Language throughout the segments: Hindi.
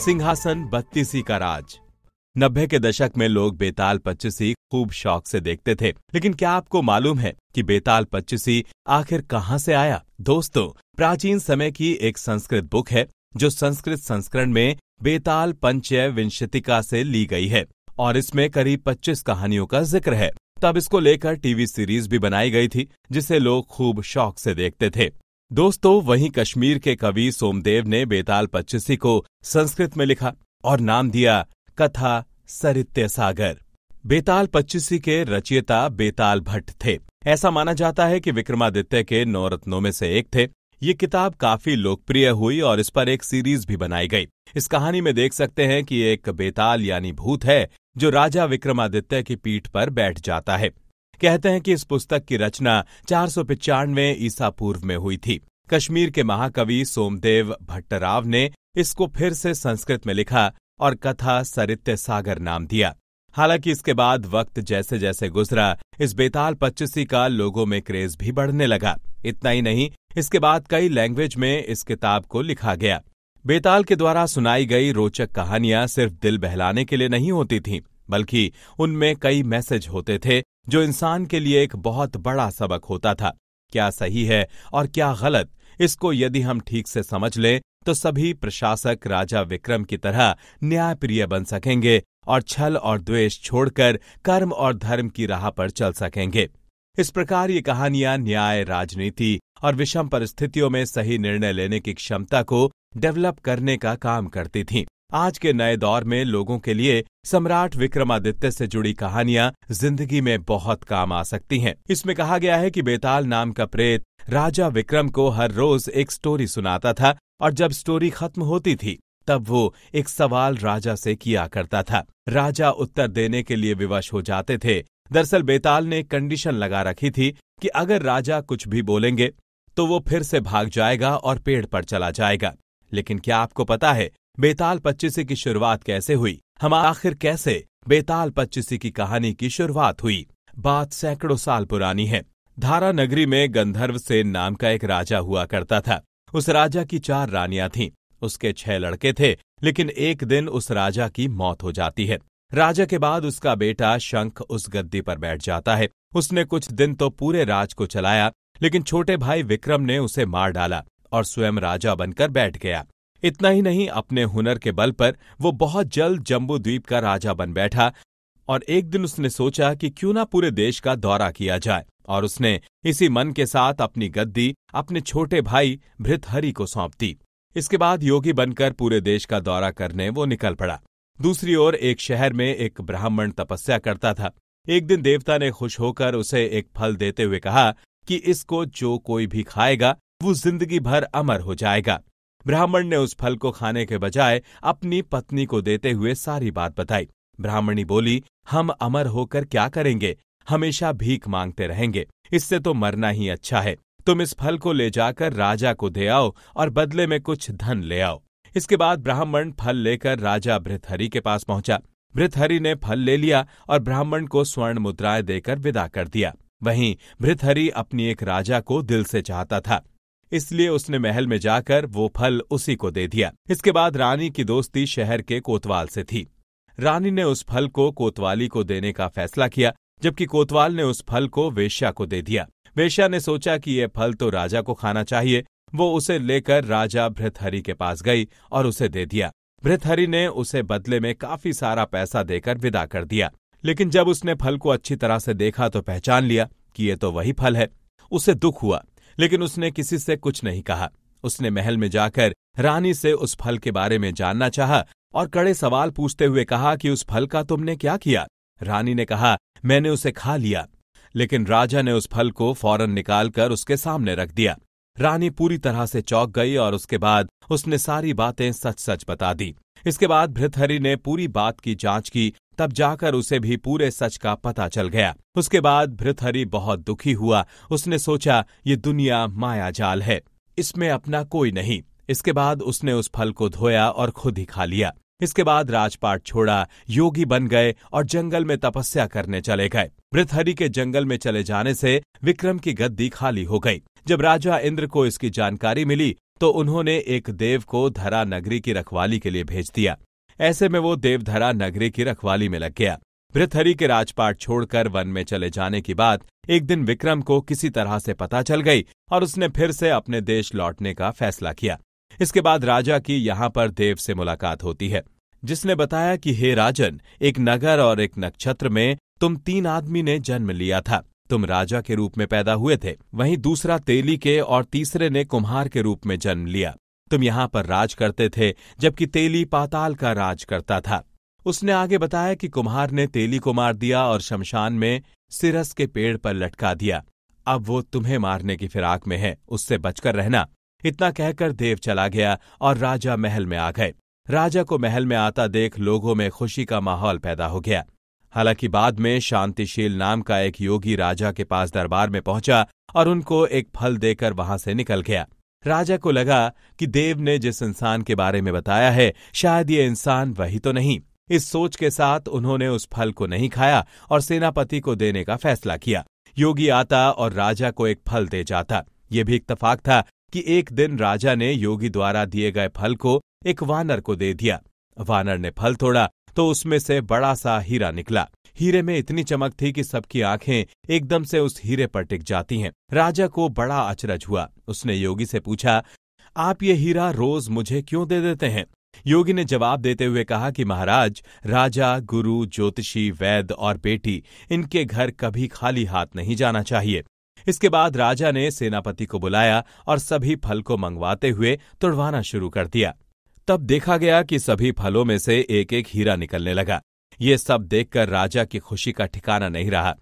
सिंहासन बत्तीसी का राज। नब्बे के दशक में लोग बेताल पच्चीसी खूब शौक से देखते थे, लेकिन क्या आपको मालूम है कि बेताल पच्चीसी आखिर कहाँ से आया? दोस्तों, प्राचीन समय की एक संस्कृत बुक है, जो संस्कृत संस्करण में बेताल पंचय विंशतिका से ली गई है, और इसमें करीब 25 कहानियों का ज़िक्र है। तब इसको लेकर टीवी सीरीज़ भी बनाई गई थी, जिसे लोग खूब शौक से देखते थे। दोस्तों, वहीं कश्मीर के कवि सोमदेव ने बेताल पच्चीसी को संस्कृत में लिखा और नाम दिया कथा सरित्य सागर। बेताल पच्चीसी के रचयिता बेताल भट्ट थे। ऐसा माना जाता है कि विक्रमादित्य के नौ रत्नों में से एक थे। ये किताब काफ़ी लोकप्रिय हुई और इस पर एक सीरीज़ भी बनाई गई। इस कहानी में देख सकते हैं कि एक बेताल यानी भूत है, जो राजा विक्रमादित्य की पीठ पर बैठ जाता है। कहते हैं कि इस पुस्तक की रचना चार सौ पिचानवे ईसा पूर्व में हुई थी। कश्मीर के महाकवि सोमदेव भट्टराव ने इसको फिर से संस्कृत में लिखा और कथा सरित्य सागर नाम दिया। हालाँकि इसके बाद वक्त जैसे जैसे गुजरा इस बेताल पच्चीसी का लोगों में क्रेज भी बढ़ने लगा। इतना ही नहीं इसके बाद कई लैंग्वेज में इस किताब को लिखा गया। बेताल के द्वारा सुनाई गई रोचक कहानियाँ सिर्फ़ दिल बहलाने के लिए नहीं होती थीं, बल्कि उनमें कई मैसेज होते थे जो इंसान के लिए एक बहुत बड़ा सबक होता था क्या सही है और क्या गलत, इसको यदि हम ठीक से समझ लें तो सभी प्रशासक राजा विक्रम की तरह न्यायप्रिय बन सकेंगे और छल और द्वेष छोड़कर कर्म और धर्म की राह पर चल सकेंगे इस प्रकार ये कहानियाँ न्याय, राजनीति और विषम परिस्थितियों में सही निर्णय लेने की क्षमता को डेवलप करने का काम करती थीं। आज के नए दौर में लोगों के लिए सम्राट विक्रमादित्य से जुड़ी कहानियाँ ज़िंदगी में बहुत काम आ सकती हैं। इसमें कहा गया है कि बेताल नाम का प्रेत राजा विक्रम को हर रोज एक स्टोरी सुनाता था और जब स्टोरी खत्म होती थी, तब वो एक सवाल राजा से किया करता था। राजा उत्तर देने के लिए विवश हो जाते थे। दरअसल बेताल ने कंडीशन लगा रखी थी कि अगर राजा कुछ भी बोलेंगे तो वो फिर से भाग जाएगा और पेड़ पर चला जाएगा। लेकिन क्या आपको पता है बेताल पच्चीसी की शुरुआत कैसे हुई? हम आखिर कैसे बेताल पच्चीसी की कहानी की शुरुआत हुई? बात सैकड़ों साल पुरानी है। धारा नगरी में गंधर्व सेन नाम का एक राजा हुआ करता था। उस राजा की चार रानियाँ थीं। उसके छह लड़के थे, लेकिन एक दिन उस राजा की मौत हो जाती है। राजा के बाद उसका बेटा शंख उस गद्दी पर बैठ जाता है। उसने कुछ दिन तो पूरे राज को चलाया, लेकिन छोटे भाई विक्रम ने उसे मार डाला और स्वयं राजा बनकर बैठ गया। इतना ही नहीं, अपने हुनर के बल पर वो बहुत जल्द जम्बू द्वीप का राजा बन बैठा और एक दिन उसने सोचा कि क्यों ना पूरे देश का दौरा किया जाए और उसने इसी मन के साथ अपनी गद्दी, अपने छोटे भाई भृतहरि को सौंप दी। इसके बाद योगी बनकर पूरे देश का दौरा करने वो निकल पड़ा। दूसरी ओर एक शहर में एक ब्राह्मण तपस्या करता था। एक दिन देवता ने खुश होकर उसे एक फल देते हुए कहा कि इसको जो कोई भी खाएगा, वो ज़िंदगी भर अमर हो जाएगा। ब्राह्मण ने उस फल को खाने के बजाय अपनी पत्नी को देते हुए सारी बात बताई। ब्राह्मणी बोली, हम अमर होकर क्या करेंगे? हमेशा भीख मांगते रहेंगे। इससे तो मरना ही अच्छा है। तुम इस फल को ले जाकर राजा को दे आओ और बदले में कुछ धन ले आओ। इसके बाद ब्राह्मण फल लेकर राजा भृतहरि के पास पहुँचा। भृतहरि ने फल ले लिया और ब्राह्मण को स्वर्ण मुद्राएँ देकर विदा कर दिया। वहीं भृतहरि अपनी एक राजा को दिल से चाहता था। इसलिए उसने महल में जाकर वो फल उसी को दे दिया। इसके बाद रानी की दोस्ती शहर के कोतवाल से थी। रानी ने उस फल को कोतवाली को देने का फैसला किया, जबकि कोतवाल ने उस फल को वेश्या को दे दिया। वेश्या ने सोचा कि यह फल तो राजा को खाना चाहिए। वो उसे लेकर राजा भृतहरि के पास गई और उसे दे दिया। भृतहरि ने उसे बदले में काफ़ी सारा पैसा देकर विदा कर दिया। लेकिन जब उसने फल को अच्छी तरह से देखा तो पहचान लिया कि ये तो वही फल है। उसे दुख हुआ। लेकिन उसने किसी से कुछ नहीं कहा। उसने महल में जाकर रानी से उस फल के बारे में जानना चाहा और कड़े सवाल पूछते हुए कहा कि उस फल का तुमने क्या किया? रानी ने कहा, मैंने उसे खा लिया। लेकिन राजा ने उस फल को फ़ौरन निकालकर उसके सामने रख दिया। रानी पूरी तरह से चौंक गई और उसके बाद उसने सारी बातें सच सच बता दी। इसके बाद भृतहरि ने पूरी बात की जाँच की तब जाकर उसे भी पूरे सच का पता चल गया। उसके बाद भृतहरि बहुत दुखी हुआ। उसने सोचा, ये दुनिया माया जाल है। इसमें अपना कोई नहीं। इसके बाद उसने उस फल को धोया और खुद ही खा लिया। इसके बाद राजपाट छोड़ा, योगी बन गए और जंगल में तपस्या करने चले गए। भृतहरि के जंगल में चले जाने से विक्रम की गद्दी खाली हो गई। जब राजा इंद्र को इसकी जानकारी मिली तो उन्होंने एक देव को धरा नगरी की रखवाली के लिए भेज दिया। ऐसे में वो देवधरा नगरी की रखवाली में लग गया। भृतहरि के राजपाट छोड़कर वन में चले जाने की बात एक दिन विक्रम को किसी तरह से पता चल गई और उसने फिर से अपने देश लौटने का फैसला किया। इसके बाद राजा की यहाँ पर देव से मुलाकात होती है, जिसने बताया कि, हे राजन, एक नगर और एक नक्षत्र में तुम तीन आदमी ने जन्म लिया था। तुम राजा के रूप में पैदा हुए थे, वहीं दूसरा तेली के और तीसरे ने कुम्हार के रूप में जन्म लिया। तुम यहाँ पर राज करते थे, जबकि तेली पाताल का राज करता था। उसने आगे बताया कि कुम्हार ने तेली को मार दिया और शमशान में सिरस के पेड़ पर लटका दिया। अब वो तुम्हें मारने की फिराक में है, उससे बचकर रहना। इतना कहकर देव चला गया और राजा महल में आ गए। राजा को महल में आता देख लोगों में खुशी का माहौल पैदा हो गया। हालाँकि बाद में शांतिशील नाम का एक योगी राजा के पास दरबार में पहुँचा और उनको एक फल देकर वहाँ से निकल गया। राजा को लगा कि देव ने जिस इंसान के बारे में बताया है, शायद ये इंसान वही तो नहीं। इस सोच के साथ उन्होंने उस फल को नहीं खाया और सेनापति को देने का फैसला किया। योगी आता और राजा को एक फल दे जाता। ये भी इतफाक था कि एक दिन राजा ने योगी द्वारा दिए गए फल को एक वानर को दे दिया। वानर ने फल तोड़ा तो उसमें से बड़ा सा हीरा निकला। हीरे में इतनी चमक थी कि सबकी आँखें एकदम से उस हीरे पर टिक जाती हैं। राजा को बड़ा अचरज हुआ। उसने योगी से पूछा, आप ये हीरा रोज मुझे क्यों दे देते हैं? योगी ने जवाब देते हुए कहा कि, महाराज, राजा, गुरु, ज्योतिषी वैद और बेटी, इनके घर कभी खाली हाथ नहीं जाना चाहिए। इसके बाद राजा ने सेनापति को बुलाया और सभी फल को मंगवाते हुए तुड़वाना शुरू कर दिया। तब देखा गया कि सभी फलों में से एक एक हीरा निकलने लगा। ये सब देखकर राजा की खुशी का ठिकाना नहीं रहा।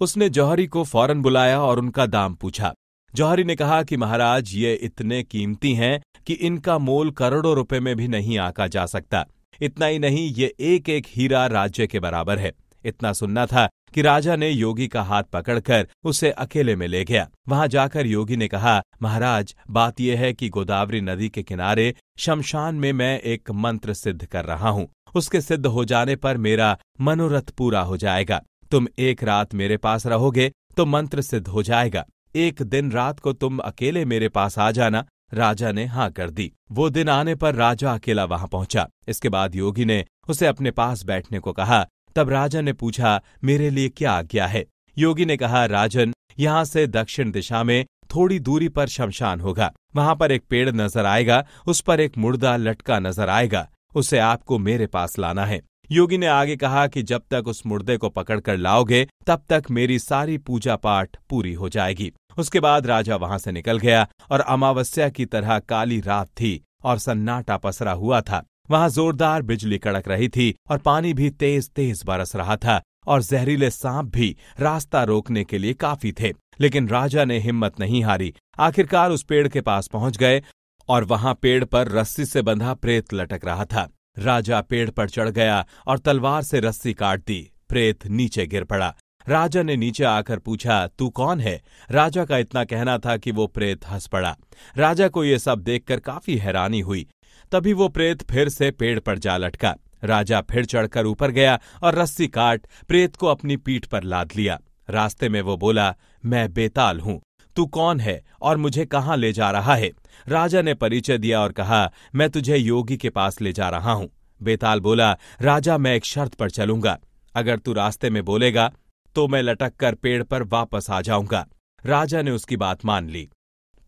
उसने जौहरी को फ़ौरन बुलाया और उनका दाम पूछा। जौहरी ने कहा कि महाराज, ये इतने कीमती हैं कि इनका मोल करोड़ों रुपए में भी नहीं आका जा सकता। इतना ही नहीं, ये एक एक हीरा राज्य के बराबर है। इतना सुनना था कि राजा ने योगी का हाथ पकड़कर उसे अकेले में ले गया। वहाँ जाकर योगी ने कहा, महाराज, बात यह है कि गोदावरी नदी के किनारे शमशान में मैं एक मंत्र सिद्ध कर रहा हूँ। उसके सिद्ध हो जाने पर मेरा मनोरथ पूरा हो जाएगा। तुम एक रात मेरे पास रहोगे तो मंत्र सिद्ध हो जाएगा। एक दिन रात को तुम अकेले मेरे पास आ जाना, राजा ने हाँ कर दी। वो दिन आने पर राजा अकेला वहाँ पहुँचा। इसके बाद योगी ने उसे अपने पास बैठने को कहा। तब राजा ने पूछा, मेरे लिए क्या आज्ञा है? योगी ने कहा, राजन, यहाँ से दक्षिण दिशा में थोड़ी दूरी पर शमशान होगा। वहाँ पर एक पेड़ नज़र आएगा, उस पर एक मुर्दा लटका नज़र आएगा। उसे आपको मेरे पास लाना है। योगी ने आगे कहा कि जब तक उस मुर्दे को पकड़कर लाओगे, तब तक मेरी सारी पूजा पाठ पूरी हो जाएगी। उसके बाद राजा वहाँ से निकल गया और अमावस्या की तरह काली रात थी और सन्नाटा पसरा हुआ था। वहाँ जोरदार बिजली कड़क रही थी और पानी भी तेज तेज बरस रहा था और जहरीले सांप भी रास्ता रोकने के लिए काफ़ी थे। लेकिन राजा ने हिम्मत नहीं हारी। आखिरकार उस पेड़ के पास पहुँच गए और वहाँ पेड़ पर रस्सी से बंधा प्रेत लटक रहा था। राजा पेड़ पर चढ़ गया और तलवार से रस्सी काट दी। प्रेत नीचे गिर पड़ा। राजा ने नीचे आकर पूछा, तू कौन है? राजा का इतना कहना था कि वो प्रेत हंस पड़ा। राजा को ये सब देखकर काफ़ी हैरानी हुई। तभी वो प्रेत फिर से पेड़ पर जा लटका। राजा फिर चढ़कर ऊपर गया और रस्सी काट प्रेत को अपनी पीठ पर लाद लिया। रास्ते में वो बोला, मैं बेताल हूँ। तू कौन है और मुझे कहाँ ले जा रहा है? राजा ने परिचय दिया और कहा, मैं तुझे योगी के पास ले जा रहा हूँ। बेताल बोला, राजा, मैं एक शर्त पर चलूँगा। अगर तू रास्ते में बोलेगा तो मैं लटक कर पेड़ पर वापस आ जाऊँगा। राजा ने उसकी बात मान ली।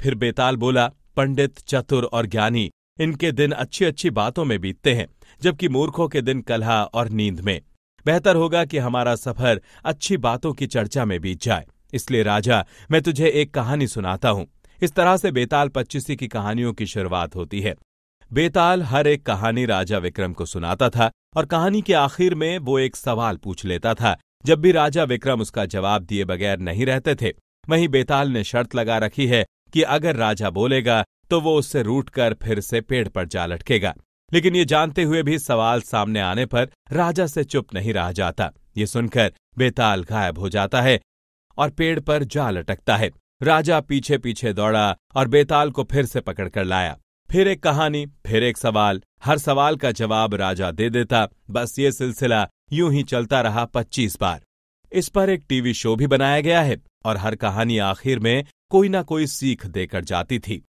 फिर बेताल बोला, पंडित, चतुर और ज्ञानी, इनके दिन अच्छी अच्छी बातों में बीतते हैं, जबकि मूर्खों के दिन कलहा और नींद में। बेहतर होगा कि हमारा सफ़र अच्छी बातों की चर्चा में बीत जाए। इसलिए राजा, मैं तुझे एक कहानी सुनाता हूँ। इस तरह से बेताल पच्चीसी की कहानियों की शुरुआत होती है। बेताल हर एक कहानी राजा विक्रम को सुनाता था और कहानी के आखिर में वो एक सवाल पूछ लेता था। जब भी राजा विक्रम उसका जवाब दिए बगैर नहीं रहते थे, वहीं बेताल ने शर्त लगा रखी है कि अगर राजा बोलेगा तो वो उससे रूट कर फिर से पेड़ पर जा लटकेगा। लेकिन ये जानते हुए भी सवाल सामने आने पर राजा से चुप नहीं रह जाता। ये सुनकर बेताल गायब हो जाता है और पेड़ पर जा लटकता है। राजा पीछे पीछे दौड़ा और बेताल को फिर से पकड़कर लाया। फिर एक कहानी, फिर एक सवाल। हर सवाल का जवाब राजा दे देता। बस ये सिलसिला यूँ ही चलता रहा पच्चीस बार। इस पर एक टीवी शो भी बनाया गया है और हर कहानी आखिर में कोई ना कोई सीख देकर जाती थी।